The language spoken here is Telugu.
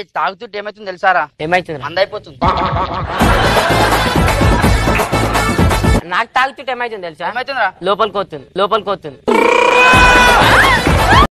అంటే తాగుతుంటే ఏమైతుంది తెలుసారా? ఏమైతుంది అందైపోతుంది నాకు తాగుతుంటే ఏమైతుంది తెలుసా? ఏమైతుందిరా? లోపలికి వస్తుంది లోపలికి వస్తుంది.